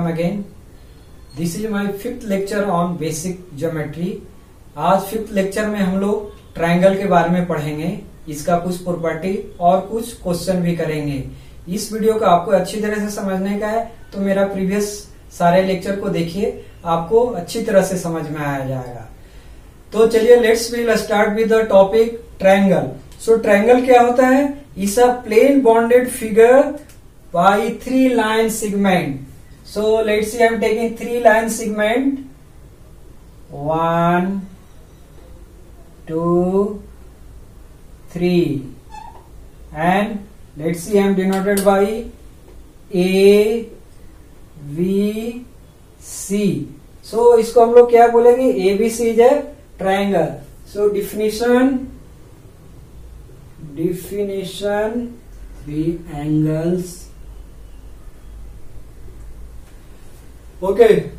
Welcome again this is my fifth lecture on basic geometry आज fifth lecture में हम लोग ट्रायंगल के बारे में पढ़ेंगे इसका कुछ प्रॉपर्टी और कुछ क्वेश्चन भी करेंगे इस वीडियो को आपको अच्छी तरह से समझने का है तो मेरा प्रीवियस सारे लेक्चर को देखिए आपको अच्छी तरह से समझ में आया जाएगा तो चलिए let's will start with the topic triangle so triangle क्या होता है is a plane bounded figure by three line segment so let's see i'm taking three line segment 1 2 3 and let's see i'm denoted by a v c so, isko hum log kya bolenge A B C is a triangle so definition definition three angles okay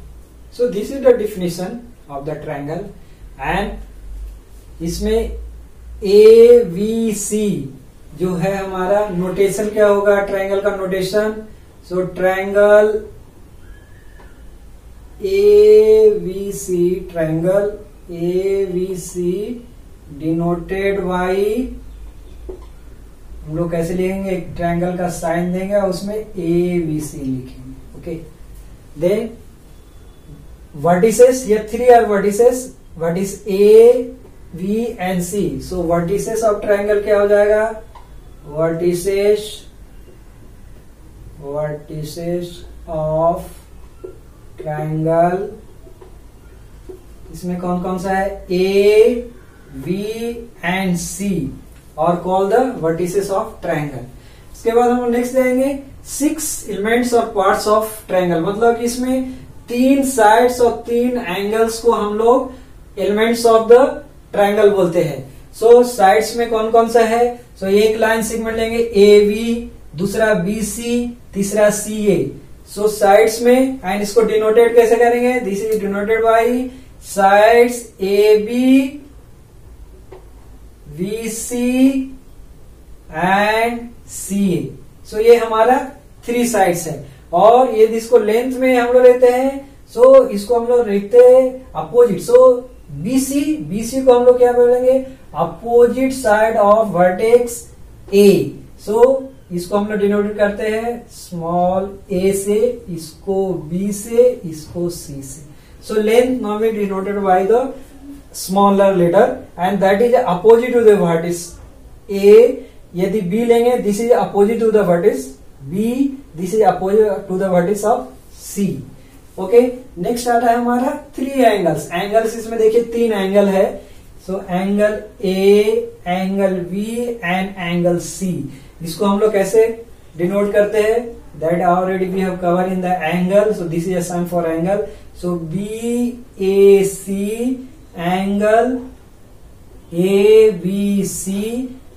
so this is the definition of the triangle and इसमें A we C जो है हमारा notation क्या होगा triangle का notation so triangle A B C triangle A B C denoted by हम लोग कैसे लिखेंगे ट्राइंगल का साइन देंगे उसमें ए वी सी लिखेंगे ओके okay? देन वर्टिसेस ये three are vertices what is A B and C so vertices of triangle क्या हो जाएगा वर्टिसेस वर्टिसेस ऑफ ट्राइंगल इसमें कौन कौन सा है ए वी एंड सी और call the vertices of triangle इसके बाद हम नेक्स्ट देंगे सिक्स एलिमेंट्स और पार्ट्स ऑफ ट्रायंगल मतलब कि इसमें तीन साइड्स और तीन एंगल्स को हम लोग एलिमेंट्स ऑफ द ट्रायंगल बोलते हैं सो so, साइड्स में कौन कौन सा है सो so, एक लाइन सेगमेंट लेंगे ए बी दूसरा बी सी तीसरा सी ए सो साइड्स में एंड इसको डिनोटेड कैसे करेंगे this is denoted by sides A B B C and C A so ये हमारा थ्री साइड्स है और ये इसको लेंथ में हम लोग लेते हैं सो so, इसको हम लोग लिखते हैं अपोजिट सो बीसी बीसी को हम लोग क्या बोलेंगे opposite side of vertex A so इसको हम लोग डिनोट करते हैं स्मॉल ए से इसको बी से इसको सी से so length now B denoted by the smaller letter and that is opposite to the vertex A यदि बी लेंगे this is opposite to the vertex B this is opposite to the vertex of C okay next आता है हमारा three angles angles इसमें देखिए तीन angle है so angle A angle B and angle C इसको हम लोग कैसे डिनोट करते हैं that already we have cover in the angle so this is a sign for angle so B A C angle A B C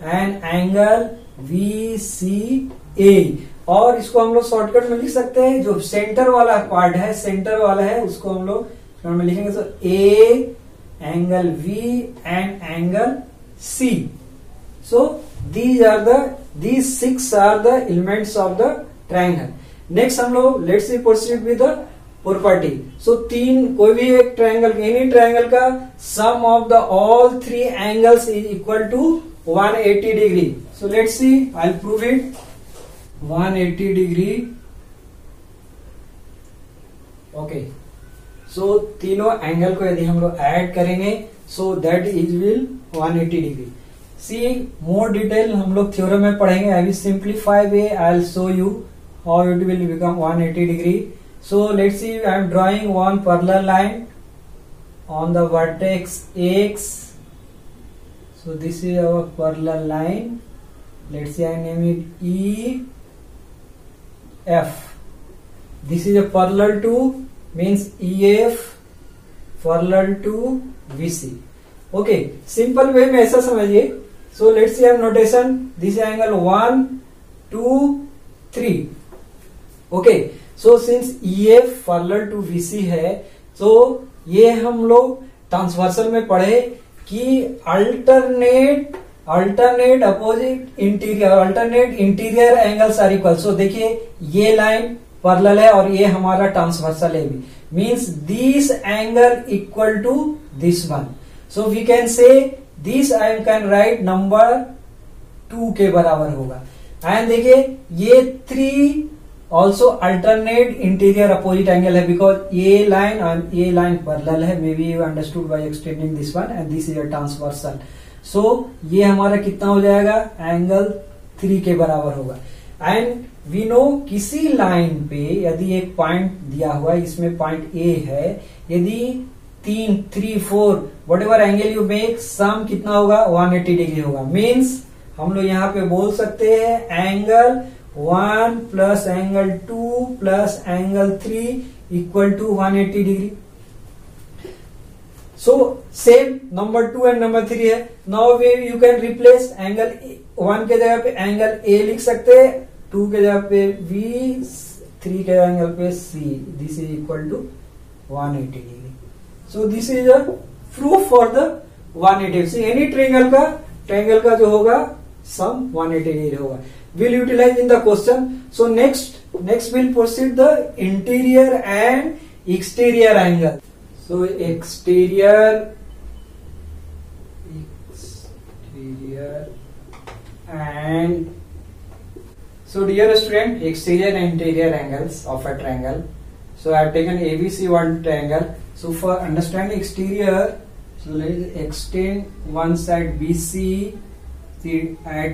an angle B C A और इसको हम लोग शॉर्टकट में लिख सकते हैं जो सेंटर वाला पार्ट है सेंटर वाला है उसको हम लोग में लिखेंगे तो A angle B and angle C so these are the these six are the elements of the triangle next हम लोग let's see proceed with the property so तीन कोई भी एक ट्राइंगल एनी ट्राइंगल का sum of the all three angles is equal to one degree so let see I prove it one eighty degree okay so तीनों angle को यदि हम लोग एड करेंगे so that is will 180 degree see more detail हम लोग theorem में पढ़ेंगे I will simplify way I will show you how it will become one eighty degree so let see I am drawing one parallel line on the vertex X so this is our parallel line let's say i name it e f this is a parallel to means ef parallel to bc okay simple way mein aisa समझिए so let's say i have notation this angle 1 2 3 okay so since ef parallel to bc hai so ye hum log transversal में पढ़े कि alternate alternate opposite interior alternate interior angles are equal so देखिए ये line parallel है और ये हमारा transversal है भी means this angle equal to this one so we can say this I can write number two के बराबर होगा एंड देखिए ये three also alternate interior opposite angle है because a line and a line parallel है may be you understood by extending this one and this is a transversal so ये हमारा कितना हो जाएगा एंगल थ्री के बराबर होगा एंड वी नो किसी लाइन पे यदि एक पॉइंट दिया हुआ है इसमें पॉइंट ए है यदि तीन three four whatever angle you make sum कितना होगा 180 डिग्री होगा मीन्स हम लोग यहाँ पे बोल सकते हैं angle one plus angle two plus angle three equal to one eighty degree so same number two and number three है now way you can replace angle one के जगह पे एंगल ए लिख सकते हैं टू के जगह पे बी थ्री के एंगल पे see this is equal to one eighty degree so this is a proof for the one eighty any triangle का ट्रेंगल का जो होगा सम वन एटी डिग्री होगा will utilize in the question. So next, next we'll proceed the interior and exterior angle. So exterior, exterior and so dear student, exterior and interior angles of a triangle. So I have taken ABC one triangle. So for understanding exterior, so let us extend one side BC at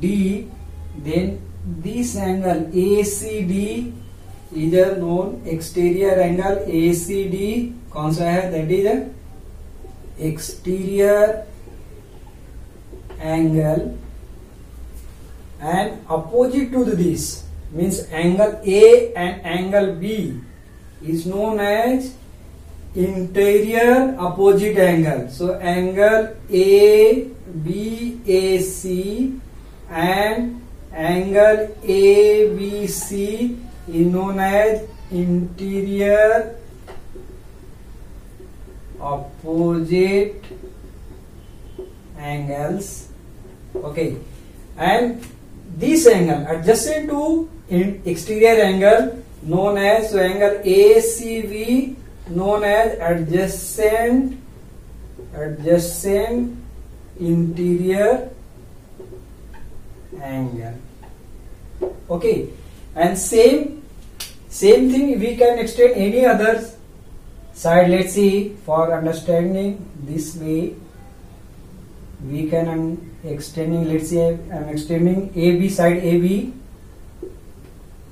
D then this angle ACD is a known exterior angle ACD कौन सा है that is a exterior angle and opposite to this means angle A and angle B is known as interior opposite angle so angle A B A C and Angle ABC is known as interior opposite angles. Okay, and this angle adjacent to exterior angle known as, so angle ACB known as adjacent interior angle. okay and same same thing we can extend any other side let's see for understanding this way we can I'm extending let's say I'm extending AB side AB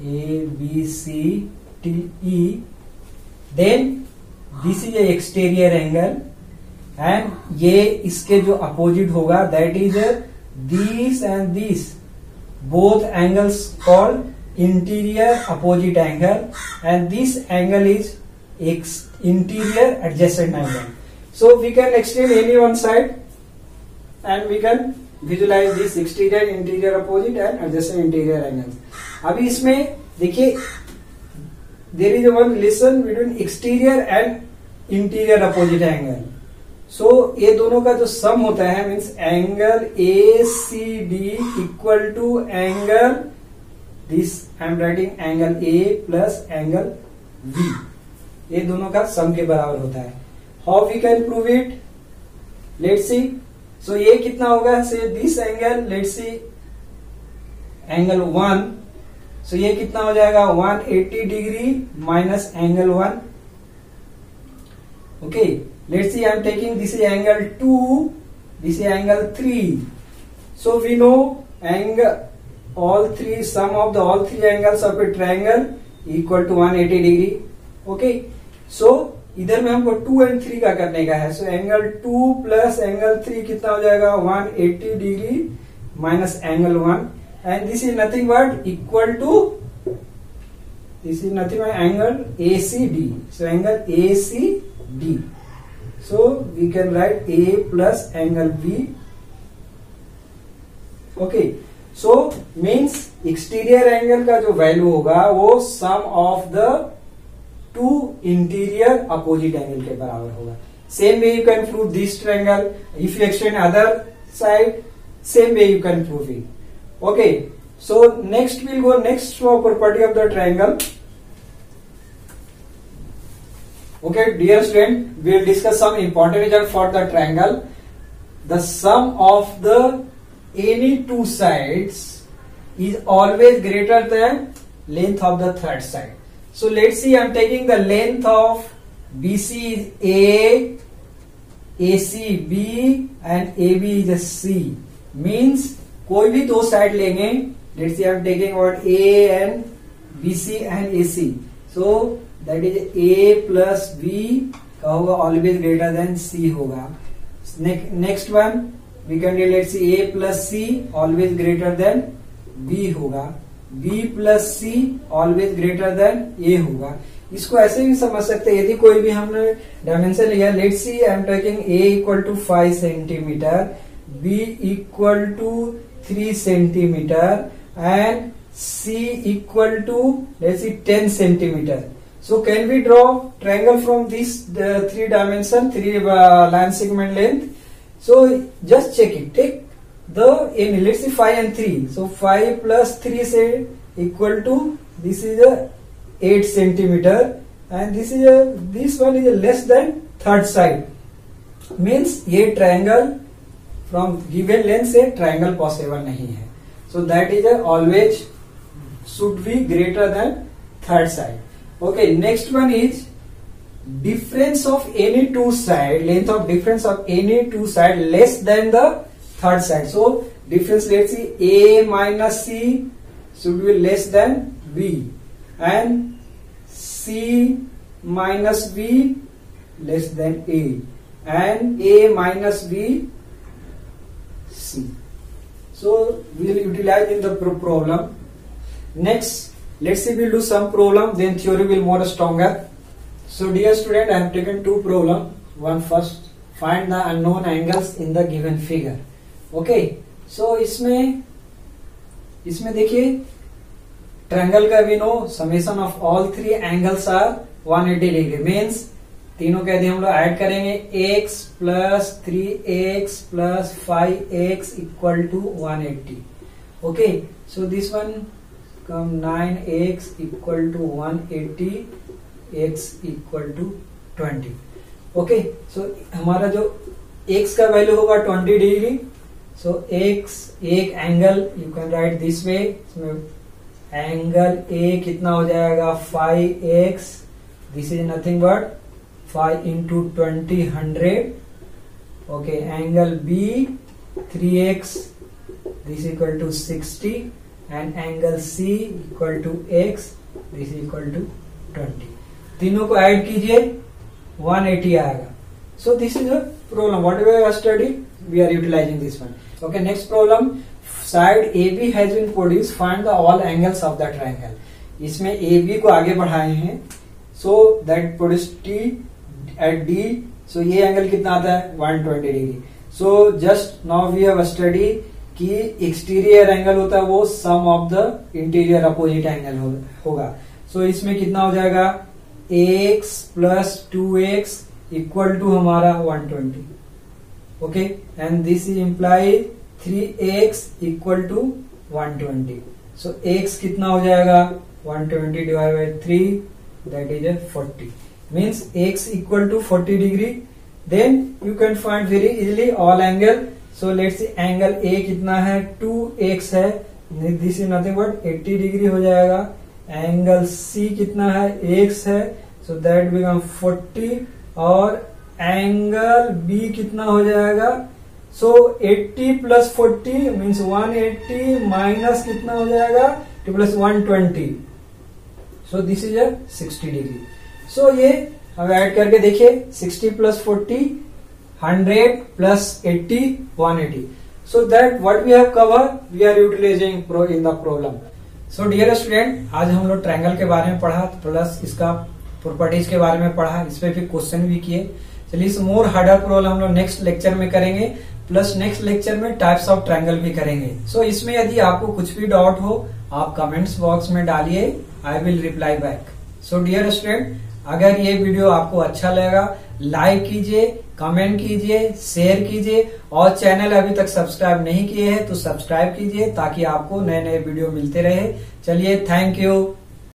A B C till E then this is a exterior angle and ये इसके जो opposite होगा that is this and this both angles called interior opposite angle and this angle is interior adjacent angle. So we can extend any one side and we can visualize this exterior interior opposite and adjacent interior angles. अभी इसमें देखिए there is one relation between exterior and interior opposite angle so so, ये दोनों का जो sum होता है means angle A C B equal to angle this I am writing angle A plus angle B ये दोनों का सम के बराबर होता है how we can prove it let see so ये कितना होगा say this angle let see angle one so ये कितना हो जाएगा 180 degree minus angle one okay okay. let's see i am taking this is angle 2 this is angle 3 so we know angle all three sum of the all three angles of a triangle equal to 180 degree okay so इधर में हमको to and three का करने का है so angle two plus angle three कितना हो जाएगा 180 degree minus angle one and this is nothing but equal to this is nothing angle A C D so angle A C D So we can write A plus angle B. Okay. So means exterior angle का जो value होगा वो sum of the two interior opposite angle के बराबर होगा same way you can prove this triangle if you extend other side same way you can prove it okay so next will go next property of the triangle Okay, dear student, we will discuss some important result for the triangle. The sum of the any two sides is always greater than length of the third side. So let's see, I am taking the length of BC is A, AC B and AB is a C. Means कोई भी दो side लेंगे let's I am taking about A and B C and A C so that is A plus B का होगा always greater than C होगा next one we can let see A plus C always greater than B होगा B plus C always greater than A होगा इसको ऐसे भी समझ सकते हैं यदि कोई भी हमने डायमेंशन लिया let see I am taking A equal to five centimetre B equal to three centimetre and C equal to let see ten centimetre So can we draw triangle from this the three dimension, three uh, line segment length? So just check it. Take the in Let's see five and three. So five plus three say equal to this is a eight centimeter, and this is a this one is a less than third side. Means a triangle from given length say triangle possible नहीं है. So that is a always should be greater than third side. Okay, next one is difference of any two side, length of difference of any two side less than the third side. So difference let's see A minus C should be less than B and C minus B less than A and A minus B C. So we will utilize in the problem. Next let's see we'll do some problem then theory will more stronger so dear student i have taken two problem one first find the unknown angles in the given figure okay so इसमें इसमें देखिए triangle का भी no summation of all three angles are 180 degree means तीनों का यदि हम लोग ऐड करेंगे x plus three X plus five X equal to one eighty okay so this one come nine X equal to one eighty X equal to twenty okay so हमारा जो x का value होगा twenty degree so x एक angle you can write this way इसमें angle A कितना हो जाएगा five X this is nothing but five into twenty hundred okay angle B three X this equal to sixty and angle C equal to X this equal to twenty तीनों को add कीजिए 180 आएगा so this is a problem what ever study we are utilizing this one okay next problem side A B has been produce find the all angles of the triangle इसमें A B को आगे बढ़ाए हैं so that produce T at D so ये angle कितना आता है 120 degree so just now we have study कि एक्सटीरियर एंगल होता है वो sum of the interior opposite angle so so so, इसमें कितना हो जाएगा X plus two X equal to हमारा 120 okay and this is imply three X equal to one twenty so X कितना हो जाएगा 120 twenty divide by three that is a forty means X equal to forty degree then you can find very easily all angle so let's angle A कितना है two x है this is nothing but eighty degree हो जाएगा angle C कितना है x है so that become forty और angle B कितना हो जाएगा so eighty plus forty means one eighty minus कितना हो जाएगा two plus one twenty so this is sixty degree so ये अब ऐड करके देखिए sixty plus forty 100 plus 80 180 so that what we have covered we are utilizing pro in the problem so dear student आज हम लोग triangle के बारे में पढ़ा प्लस इसका प्रॉपर्टीज के बारे में पढ़ा इस पे भी क्वेश्चन भी किए चलिए इस मोर हार्डर प्रॉब्लम हम लोग नेक्स्ट लेक्चर में करेंगे प्लस नेक्स्ट लेक्चर में टाइप्स ऑफ ट्रायंगल भी करेंगे सो so, इसमें यदि आपको कुछ भी डाउट हो आप कमेंट्स बॉक्स में डालिए I will reply back so dear student अगर ये वीडियो आपको अच्छा लगेगा लाइक कीजिए कमेंट कीजिए शेयर कीजिए और चैनल अभी तक सब्सक्राइब नहीं किए हैं तो सब्सक्राइब कीजिए ताकि आपको नए नए वीडियो मिलते रहे चलिए थैंक यू